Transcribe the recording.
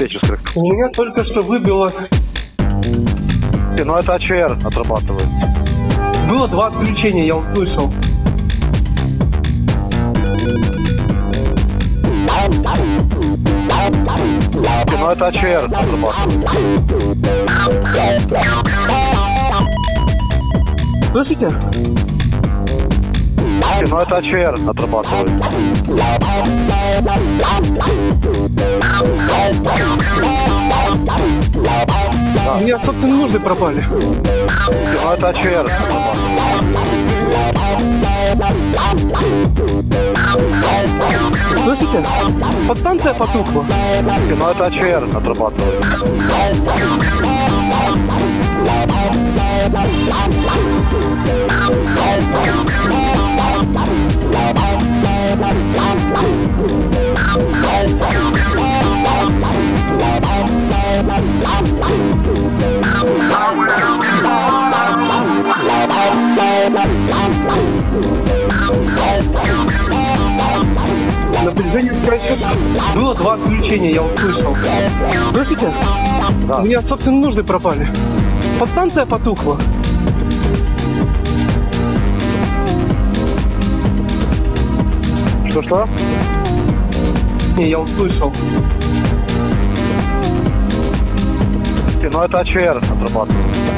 диспетчерской. У меня только что выбило... Ну это АЧР отрабатывает. Было два отключения, я услышал. Ну это АЧР отрабатывает. Слышите? Ну это АЧР отрабатывает. У меня собственно нужды пропали. Ну это АЧР. Слышите? Подстанция потухла. Ну это АЧР отрабатывает. Напряжение скачет. Было два отключения, я услышал. Слышите? У меня собственно нужды пропали. Подстанция потухла. Что-что? Не, я услышал. Ну это АЧР отрабатывает.